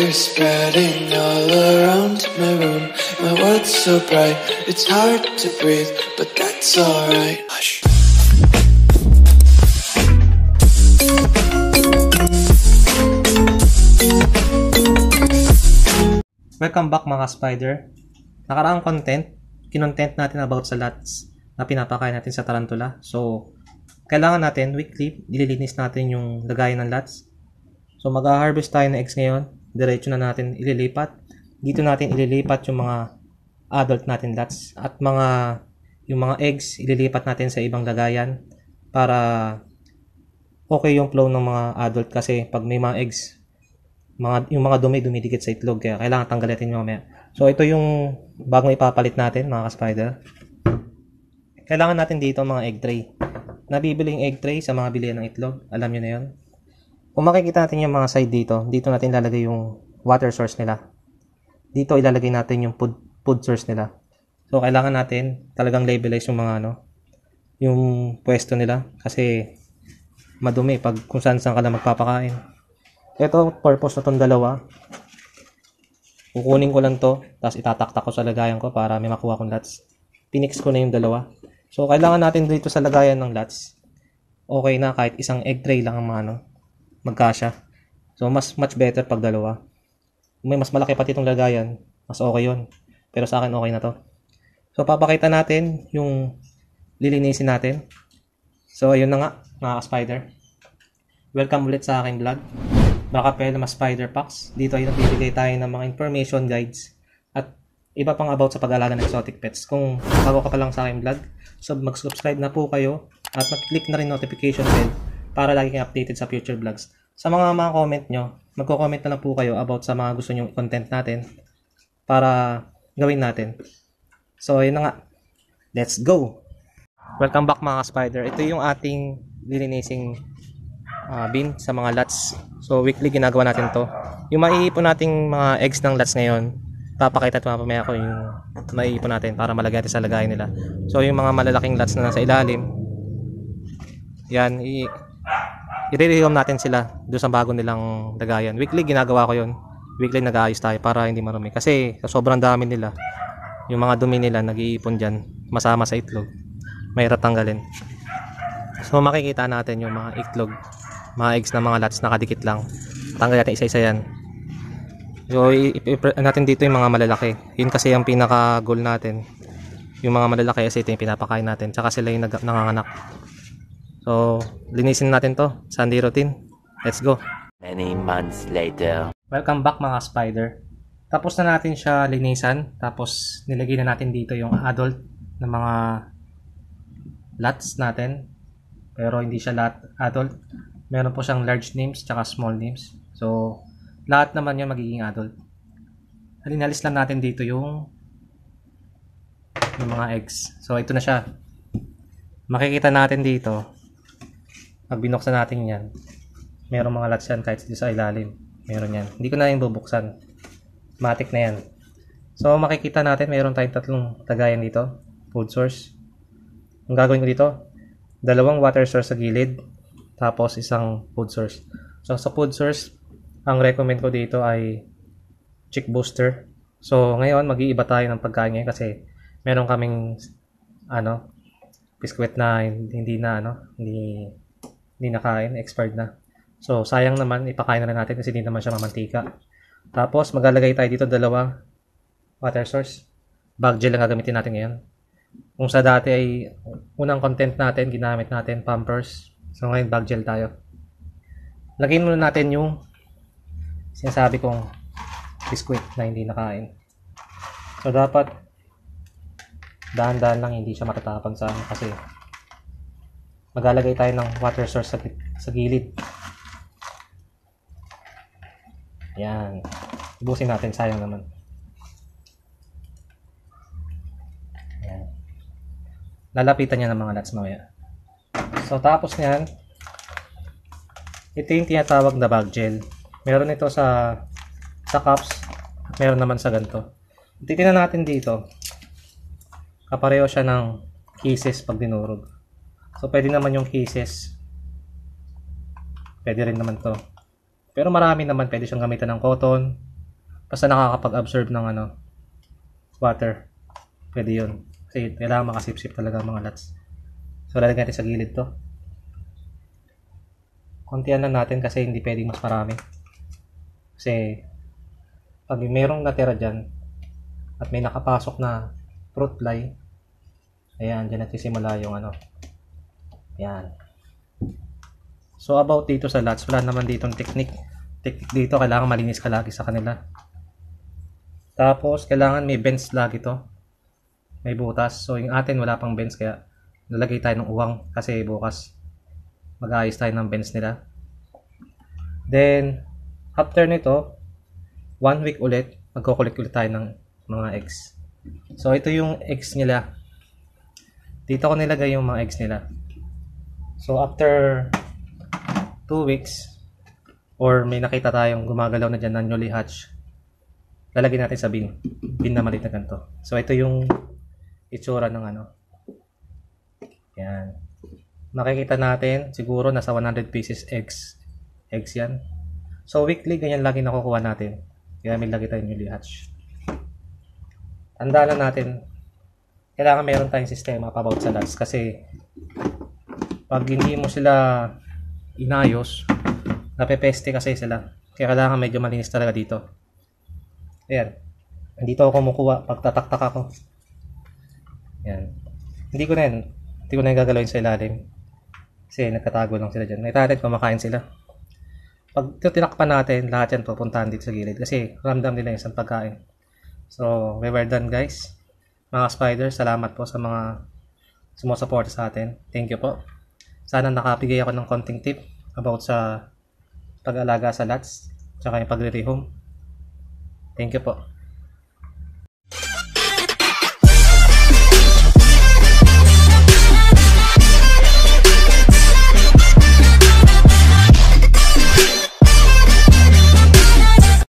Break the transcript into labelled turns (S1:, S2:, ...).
S1: colors spreading all around my room. My world's so bright, it's hard to breathe, but that's alright. Hush.
S2: Welcome back mga spider. Nakaraang content, kinontent natin about sa lots na pinapakain natin sa tarantula. So, kailangan natin weekly, nililinis natin yung lagayan ng lots. So, mag-harvest tayo ng eggs ngayon. Diretso na natin ililipat. Dito natin ililipat yung mga adult natin lots. At mga, yung mga eggs, ililipat natin sa ibang lagayan para okay yung flow ng mga adult kasi pag may mga eggs, mga, yung mga dumi dumidikit sa itlog kaya kailangan tanggalin nyo mamaya. So ito yung bagong ipapalit natin mga ka-spider. Kailangan natin dito mga egg tray. Nabibili yung egg tray sa mga bilihan ng itlog. Alam nyo na yun. Kung makikita natin yung mga side dito, dito natin ilalagay yung water source nila. Dito ilalagay natin yung food, food source nila. So kailangan natin talagang labelize yung mga ano, yung pwesto nila kasi madumi pag kung saan saan ka lang magpapakain. Ito, purpose na tong dalawa. Kukunin ko lang to, tapos itataktak ko sa lagayan ko para may makuha kong lots. Pinix ko na yung dalawa. So, kailangan natin dito sa lagayan ng lots. Okay na kahit isang egg tray lang ang ano, magkasya. So, mas much better pag dalawa. May mas malaki pati itong lagayan, mas okay yon Pero sa akin, okay na to. So, papakita natin yung lilinisin natin. So, ayun na nga, mga spider Welcome ulit sa aking vlog. Baka mas Spider Packs. Dito ay nagbibigay tayo ng mga information guides at iba pang about sa pag-alaga ng exotic pets. Kung bago ka pa lang sa aking vlog, so mag-subscribe na po kayo at mag-click na rin notification bell para lagi kayong updated sa future vlogs. Sa mga mga comment nyo, magko-comment na lang po kayo about sa mga gusto nyong content natin para gawin natin. So, yun na nga. Let's go! Welcome back mga spider. Ito yung ating lilinising uh, bin sa mga lots. So weekly ginagawa natin to. Yung maiipon nating mga eggs ng lots ngayon, papakita at mamamaya ko yung maiipon natin para malagay sa lagayan nila. So yung mga malalaking lots na nasa ilalim, yan, i i-rehome natin sila doon sa bago nilang lagayan. Weekly ginagawa ko yon Weekly nag-aayos tayo para hindi marumi. Kasi sobrang dami nila, yung mga dumi nila nag-iipon dyan, masama sa itlog. Mahirap tanggalin. So makikita natin yung mga itlog mga eggs na mga lots nakadikit lang tanggal natin isa-isa yan so natin dito yung mga malalaki yun kasi yung pinaka goal natin yung mga malalaki kasi ito yung pinapakain natin tsaka sila yung nanganganak so linisin natin to Sunday routine let's go
S3: many months later
S2: welcome back mga spider tapos na natin siya linisan tapos nilagay na natin dito yung adult na mga lots natin pero hindi siya lot adult meron po siyang large names tsaka small names. So, lahat naman yun magiging adult. Halinalis lang natin dito yung yung mga eggs. So, ito na siya. Makikita natin dito pag binuksan natin yan merong mga lots yan kahit sa ilalim. Meron yan. Hindi ko na yung bubuksan. Matic na yan. So, makikita natin meron tayong tatlong tagayan dito. Food source. Ang gagawin ko dito, dalawang water source sa gilid tapos isang food source. So sa food source, ang recommend ko dito ay chick booster. So ngayon mag-iiba tayo ng pagkain ngayon kasi meron kaming ano biskwit na hindi na ano hindi hindi nakain, expired na. So sayang naman ipakain na rin natin kasi hindi naman siya mamantika. Tapos maglalagay tayo dito dalawa water source. Bag gel ang gagamitin natin ngayon. Kung sa dati ay unang content natin, ginamit natin pampers, So ngayon bag gel tayo. Lagyan muna natin yung sinasabi kong biskuit na hindi nakain. So dapat dahan-dahan lang hindi siya matatapag sa ano kasi maglalagay tayo ng water source sa, sa gilid. Yan. Ubusin natin, sayang naman. Yan. Lalapitan niya ng mga nuts mamaya. So, tapos niyan, ito yung tinatawag na bag gel. Meron ito sa sa cups, meron naman sa ganito. Tingnan natin dito. Kapareho siya ng cases pag dinurog. So, pwede naman yung cases. Pwede rin naman to. Pero marami naman pwede siyang gamitan ng cotton, Basta nakakapag-absorb ng ano, water. Pwede yun. Kasi kailangan makasip-sip talaga mga lats. So, lalagyan natin sa gilid to. Kontian lang natin kasi hindi pwedeng mas marami. Kasi, pag merong natira dyan, at may nakapasok na fruit fly, ayan, dyan nagsisimula yung ano. Ayan. So, about dito sa lats, wala naman ditong technique. Technique dito, kailangan malinis ka lagi sa kanila. Tapos, kailangan may bench lagi to. May butas. So, yung atin wala pang bench, kaya nalagay tayo ng uwang kasi bukas mag-aayos tayo ng bench nila. Then, after nito, one week ulit, magkukulit ulit tayo ng mga eggs. So, ito yung eggs nila. Dito ko nilagay yung mga eggs nila. So, after 2 weeks, or may nakita tayong gumagalaw na dyan na newly hatch, lalagyan natin sa bin. Bin na maliit na ganito. So, ito yung itsura ng ano. Yan. Makikita natin, siguro nasa 100 pieces eggs. Eggs yan. So, weekly, ganyan lagi nakukuha natin. Kaya may lagi tayong newly hatch. Tandaan lang natin, kailangan meron tayong sistema about sa nuts kasi pag hindi mo sila inayos, napepeste kasi sila. Kaya kailangan medyo malinis talaga dito. Ayan. Dito ako kumukuha pag tataktak ako. Ayan. Hindi ko na yan. Hindi ko na yung gagalawin sa ilalim. Kasi nagkatago lang sila dyan. Nakita natin kumakain sila. Pag tinakpan natin, lahat yan pupuntahan dito sa gilid. Kasi ramdam nila yung isang pagkain. So, we were done guys. Mga spiders, salamat po sa mga sumusuporta sa atin. Thank you po. Sana nakapigay ako ng konting tip about sa pag-alaga sa lats, tsaka yung pagre-rehome. Thank you po.